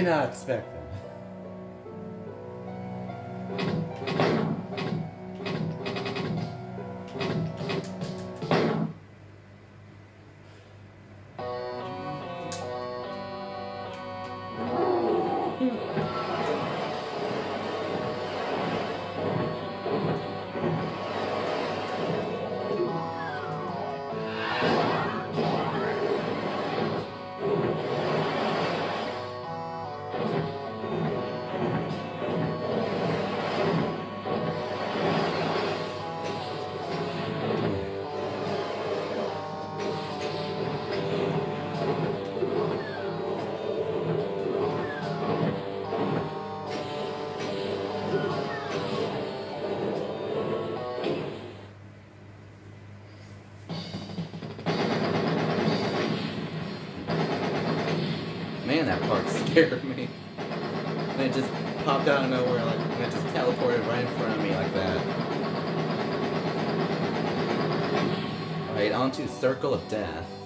Did not expect that. Scared me. And it just popped out of nowhere, like, and it just teleported right in front of me like that. Alright, on to Circle of Death.